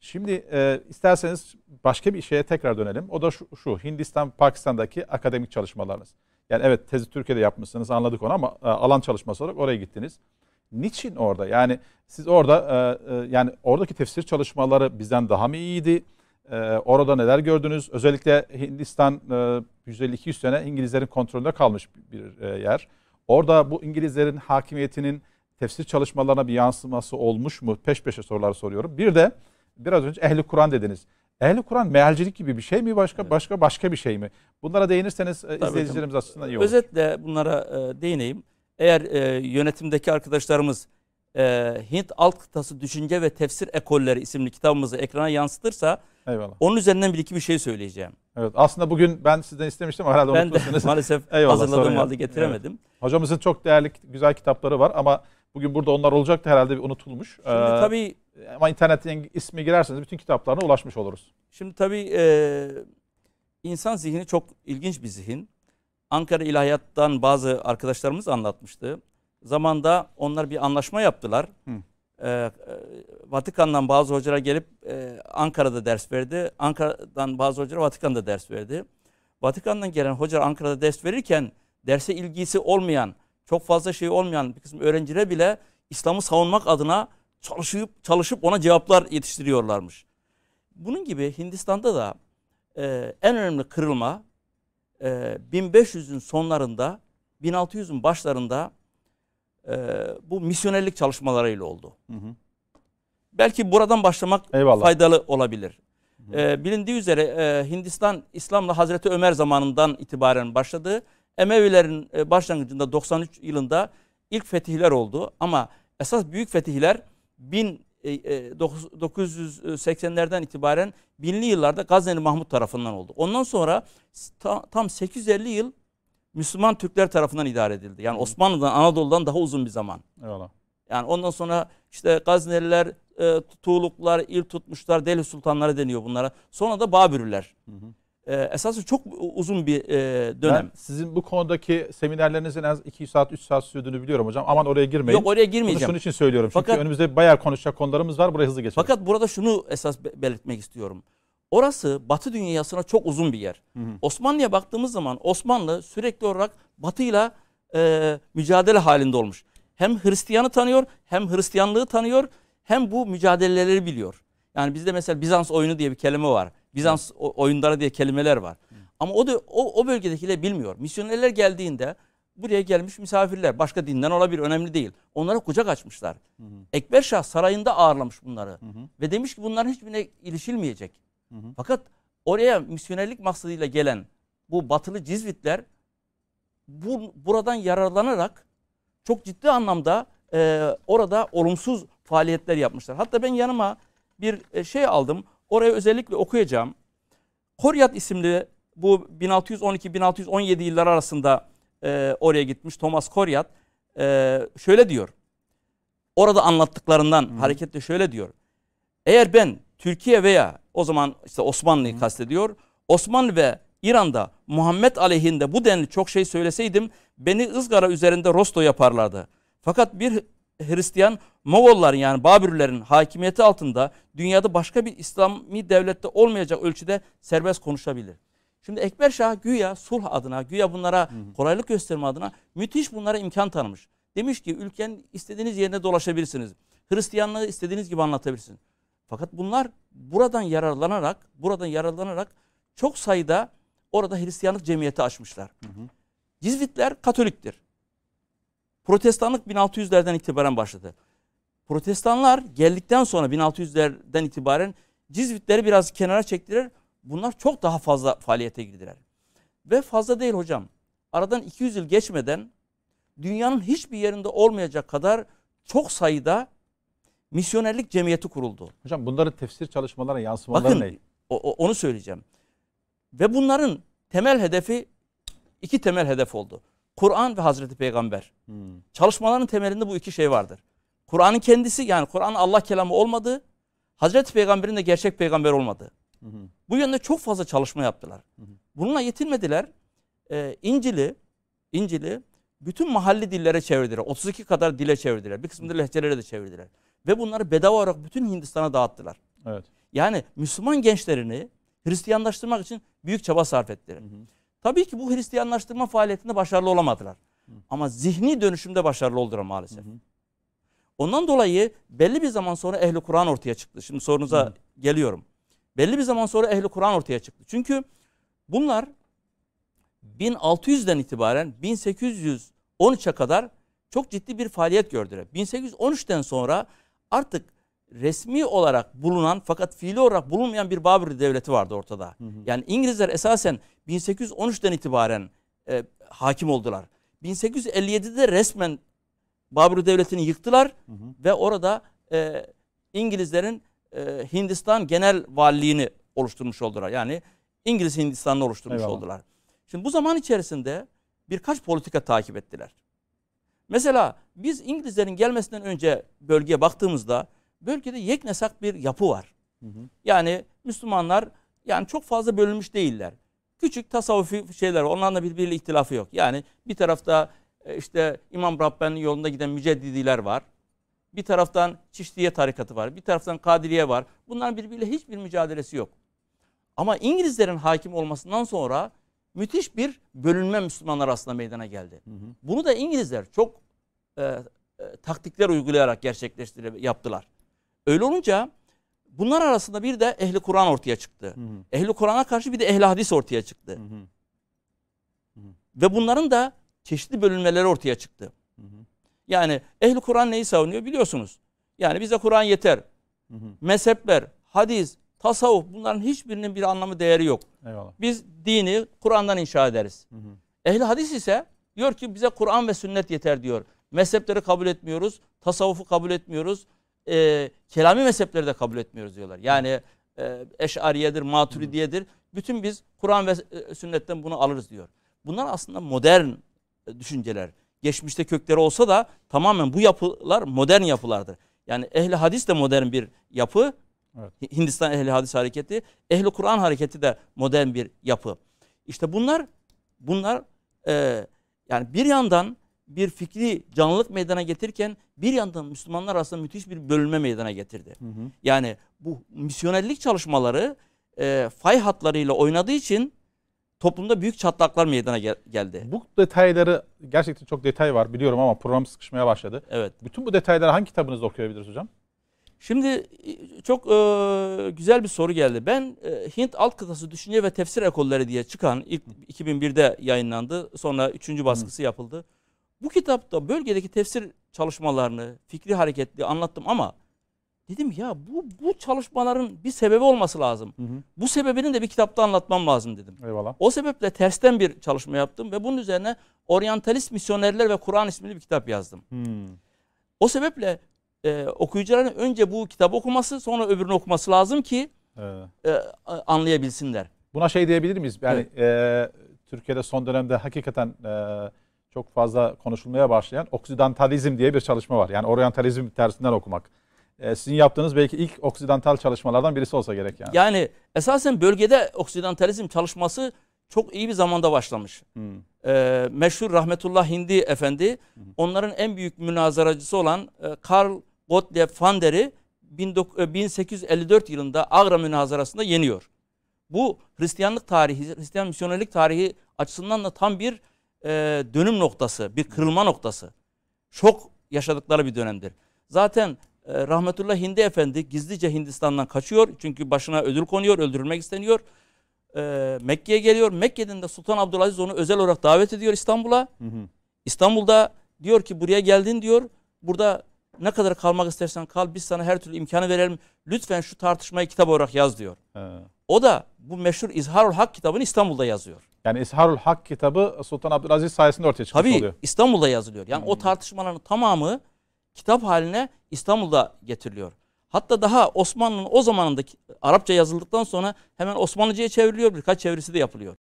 Şimdi e, isterseniz başka bir şeye tekrar dönelim. O da şu, şu Hindistan, Pakistan'daki akademik çalışmalarınız. Yani evet tezi Türkiye'de yapmışsınız anladık onu ama e, alan çalışması olarak oraya gittiniz. Niçin orada? Yani siz orada e, e, yani oradaki tefsir çalışmaları bizden daha mı iyiydi? E, orada neler gördünüz? Özellikle Hindistan e, 150-200 sene İngilizlerin kontrolünde kalmış bir e, yer. Orada bu İngilizlerin hakimiyetinin tefsir çalışmalarına bir yansıması olmuş mu? Peş peşe sorular soruyorum. Bir de biraz önce ehli Kur'an dediniz. Ehli Kur'an mealcilik gibi bir şey mi başka evet. başka başka bir şey mi? Bunlara değinirseniz e, Tabii izleyicilerimiz açısından iyi olur. Özetle bunlara e, değineyim. Eğer e, yönetimdeki arkadaşlarımız e, Hint alt kıtası düşünce ve tefsir ekolleri isimli kitabımızı ekrana yansıtırsa Eyvallah. onun üzerinden bir iki bir şey söyleyeceğim. Evet aslında bugün ben sizden istemiştim herhalde ben de maalesef Eyvallah, hazırladığım halde getiremedim. Evet. Hocamızın çok değerli güzel kitapları var ama bugün burada onlar olacaktı herhalde bir unutulmuş. Şimdi ee, tabii ama internetin ismi girerseniz bütün kitaplarına ulaşmış oluruz. Şimdi tabii e, insan zihni çok ilginç bir zihin. Ankara İlahiyat'tan bazı arkadaşlarımız anlatmıştı. Zamanda onlar bir anlaşma yaptılar. Hı. Ee, Vatikan'dan bazı hocalar gelip e, Ankara'da ders verdi. Ankara'dan bazı hocalar Vatikan'da ders verdi. Vatikan'dan gelen hocalar Ankara'da ders verirken derse ilgisi olmayan, çok fazla şey olmayan bir kısım öğrencilere bile İslam'ı savunmak adına çalışıp çalışıp ona cevaplar yetiştiriyorlarmış. Bunun gibi Hindistan'da da e, en önemli kırılma e, 1500'ün sonlarında 1600'ün başlarında e, bu misyonerlik çalışmalarıyla oldu. Hı hı. Belki buradan başlamak Eyvallah. faydalı olabilir. Hı hı. E, bilindiği üzere e, Hindistan İslam'la Hazreti Ömer zamanından itibaren başladı. Emevilerin e, başlangıcında 93 yılında ilk fetihler oldu ama esas büyük fetihler 1980'lerden e, itibaren binli yıllarda Gazneli Mahmut tarafından oldu. Ondan sonra tam 850 yıl Müslüman Türkler tarafından idare edildi. Yani Osmanlı'dan, Anadolu'dan daha uzun bir zaman. Eyvallah. Yani ondan sonra işte Gazneliler, e, Tuğluklar, il tutmuşlar, Deli Sultanları deniyor bunlara. Sonra da Babürler. Hı hı. E, esası çok uzun bir e, dönem. Ben sizin bu konudaki seminerlerinizin en az 2 saat 3 saat sürdüğünü biliyorum hocam. Aman oraya girmeyin. Yok oraya girmeyeceğim. Bunu şunun için söylüyorum. Çünkü fakat, önümüzde bayağı konuşacak konularımız var. Buraya hızlı geçelim. Fakat burada şunu esas belirtmek istiyorum. Orası Batı dünyasına çok uzun bir yer. Osmanlı'ya baktığımız zaman Osmanlı sürekli olarak Batı'yla e, mücadele halinde olmuş. Hem Hristiyanı tanıyor, hem Hristiyanlığı tanıyor, hem bu mücadeleleri biliyor. Yani bizde mesela Bizans oyunu diye bir kelime var. Bizans oyunları diye kelimeler var. Ama o da o, o bölgedekiler bilmiyor. Misyonerler geldiğinde buraya gelmiş misafirler başka dinden olabilir önemli değil. Onlara kucak açmışlar. Hı hı. Ekber Şah sarayında ağırlamış bunları. Hı hı. Ve demiş ki bunların hiçbirine ilişilmeyecek. Hı hı. Fakat oraya misyonerlik maksadıyla gelen bu batılı cizvitler bu, buradan yararlanarak çok ciddi anlamda e, orada olumsuz faaliyetler yapmışlar. Hatta ben yanıma bir şey aldım. Oraya özellikle okuyacağım. Koryat isimli bu 1612-1617 yıllar arasında e, oraya gitmiş Thomas Koryat. E, şöyle diyor. Orada anlattıklarından Hı. hareketle şöyle diyor. Eğer ben Türkiye veya o zaman işte Osmanlı'yı kastediyor. Osmanlı ve İran'da Muhammed aleyhinde bu denli çok şey söyleseydim beni ızgara üzerinde rosto yaparlardı. Fakat bir Hristiyan Moğolların yani Babürlerin hakimiyeti altında dünyada başka bir İslami devlette olmayacak ölçüde serbest konuşabilir. Şimdi Ekber Şah güya sulh adına, güya bunlara kolaylık gösterme adına müthiş bunlara imkan tanımış. Demiş ki ülkenin istediğiniz yerine dolaşabilirsiniz. Hristiyanlığı istediğiniz gibi anlatabilirsiniz. Fakat bunlar buradan yararlanarak, buradan yararlanarak çok sayıda orada Hristiyanlık cemiyeti açmışlar. Hı hı. Cizvitler Katoliktir. Protestanlık 1600'lerden itibaren başladı. Protestanlar geldikten sonra 1600'lerden itibaren Cizvitleri biraz kenara çektiler. Bunlar çok daha fazla faaliyete girdiler. Ve fazla değil hocam. Aradan 200 yıl geçmeden dünyanın hiçbir yerinde olmayacak kadar çok sayıda misyonerlik cemiyeti kuruldu. Hocam bunların tefsir çalışmalarına yansımaları Bakın, ne? O, o, onu söyleyeceğim. Ve bunların temel hedefi iki temel hedef oldu. Kur'an ve Hazreti Peygamber. Hmm. Çalışmaların temelinde bu iki şey vardır. Kur'an'ın kendisi yani Kur'an Allah kelamı olmadı. Hazreti Peygamber'in de gerçek peygamber olmadı. Hı Bu yönde çok fazla çalışma yaptılar. Hı Bununla yetinmediler. Ee, İncil'i İncil'i bütün mahalli dillere çevirdiler. 32 kadar dile çevirdiler. Bir kısmında lehçelere de çevirdiler. Ve bunları bedava olarak bütün Hindistan'a dağıttılar. Evet. Yani Müslüman gençlerini Hristiyanlaştırmak için büyük çaba sarf ettiler. Tabii ki bu Hristiyanlaştırma faaliyetinde başarılı olamadılar. Ama zihni dönüşümde başarılı oldular maalesef. Ondan dolayı belli bir zaman sonra ehli Kur'an ortaya çıktı. Şimdi sorunuza geliyorum. Belli bir zaman sonra ehli Kur'an ortaya çıktı. Çünkü bunlar 1600'den itibaren 1813'e kadar çok ciddi bir faaliyet gördüler. 1813'ten sonra artık resmi olarak bulunan fakat fiili olarak bulunmayan bir Babür devleti vardı ortada. Yani İngilizler esasen 1813'ten itibaren e, hakim oldular. 1857'de resmen Babür devletini yıktılar ve orada e, İngilizlerin e, Hindistan genel valiliğini oluşturmuş oldular. Yani İngiliz Hindistan'ını oluşturmuş Eyvallah. oldular. Şimdi bu zaman içerisinde birkaç politika takip ettiler. Mesela biz İngilizlerin gelmesinden önce bölgeye baktığımızda bölgede yeknesak bir yapı var. Yani Müslümanlar yani çok fazla bölünmüş değiller. Küçük tasavvufi şeyler var. Onlarla birbiriyle ihtilafı yok. Yani bir tarafta e, işte İmam Rabbani'nin yolunda giden müceddidiler var. Bir taraftan Çiştiye tarikatı var. Bir taraftan Kadiriye var. Bunların birbiriyle hiçbir mücadelesi yok. Ama İngilizlerin hakim olmasından sonra müthiş bir bölünme Müslümanlar arasında meydana geldi. Bunu da İngilizler çok e, e, taktikler uygulayarak gerçekleştirip yaptılar. Öyle olunca bunlar arasında bir de ehli Kur'an ortaya çıktı. Ehli Kur'an'a karşı bir de ehli hadis ortaya çıktı. Ve bunların da çeşitli bölünmeleri ortaya çıktı. Yani ehli Kur'an neyi savunuyor biliyorsunuz. Yani bize Kur'an yeter. Mezhepler, hadis, tasavvuf bunların hiçbirinin bir anlamı değeri yok. Eyvallah. Biz dini Kur'an'dan inşa ederiz. Ehli hadis ise diyor ki bize Kur'an ve sünnet yeter diyor. Mezhepleri kabul etmiyoruz, tasavvufu kabul etmiyoruz, e, kelami mezhepleri de kabul etmiyoruz diyorlar. Yani e, eşariyedir, maturidiyedir. Bütün biz Kur'an ve e, sünnetten bunu alırız diyor. Bunlar aslında modern e, düşünceler. Geçmişte kökleri olsa da tamamen bu yapılar modern yapılardır. Yani ehli hadis de modern bir yapı. Evet. Hi- Hindistan ehli hadis hareketi, ehli Kur'an hareketi de modern bir yapı. İşte bunlar bunlar e, yani bir yandan bir fikri canlılık meydana getirirken bir yandan Müslümanlar arasında müthiş bir bölünme meydana getirdi. Yani bu misyonerlik çalışmaları e, fay hatlarıyla oynadığı için toplumda büyük çatlaklar meydana gel- geldi. Bu detayları gerçekten çok detay var biliyorum ama program sıkışmaya başladı. Evet. Bütün bu detayları hangi kitabınızda okuyabiliriz hocam? Şimdi e, çok e, güzel bir soru geldi. Ben e, Hint alt kıtası düşünce ve tefsir ekolleri diye çıkan ilk 2001'de yayınlandı. Sonra üçüncü baskısı yapıldı. Bu kitapta bölgedeki tefsir çalışmalarını, fikri hareketli anlattım ama dedim ya bu bu çalışmaların bir sebebi olması lazım. Bu sebebini de bir kitapta anlatmam lazım dedim. Eyvallah. O sebeple tersten bir çalışma yaptım ve bunun üzerine Oryantalist Misyonerler ve Kur'an isimli bir kitap yazdım. Hmm. O sebeple e, okuyucuların önce bu kitabı okuması sonra öbürünü okuması lazım ki Evet. e, anlayabilsinler. Buna şey diyebilir miyiz? Yani e, Türkiye'de son dönemde hakikaten e, çok fazla konuşulmaya başlayan oksidantalizm diye bir çalışma var. Yani oryantalizm tersinden okumak. E, sizin yaptığınız belki ilk oksidantal çalışmalardan birisi olsa gerek yani. Yani esasen bölgede oksidantalizm çalışması çok iyi bir zamanda başlamış. Hmm. E, meşhur Rahmetullah Hindi Efendi onların en büyük münazaracısı olan e, Karl Gottlieb van der'i 19- e, 1854 yılında Agra münazarasında yeniyor. Bu Hristiyanlık tarihi, Hristiyan misyonerlik tarihi açısından da tam bir e, dönüm noktası, bir kırılma noktası. Şok yaşadıkları bir dönemdir. Zaten e, Rahmetullah Hindi Efendi gizlice Hindistan'dan kaçıyor. Çünkü başına ödül konuyor, öldürülmek isteniyor. E, Mekke'ye geliyor. Mekke'den de Sultan Abdülaziz onu özel olarak davet ediyor İstanbul'a. İstanbul'da diyor ki buraya geldin diyor. Burada ne kadar kalmak istersen kal biz sana her türlü imkanı verelim. Lütfen şu tartışmayı kitap olarak yaz diyor. E, O da bu meşhur İzharul Hak kitabını İstanbul'da yazıyor. Yani İsharul Hak kitabı Sultan Abdülaziz sayesinde ortaya çıkmış Tabii oluyor. İstanbul'da yazılıyor. Yani o tartışmaların tamamı kitap haline İstanbul'da getiriliyor. Hatta daha Osmanlı'nın o zamanındaki Arapça yazıldıktan sonra hemen Osmanlıca'ya çevriliyor. Birkaç çevirisi de yapılıyor.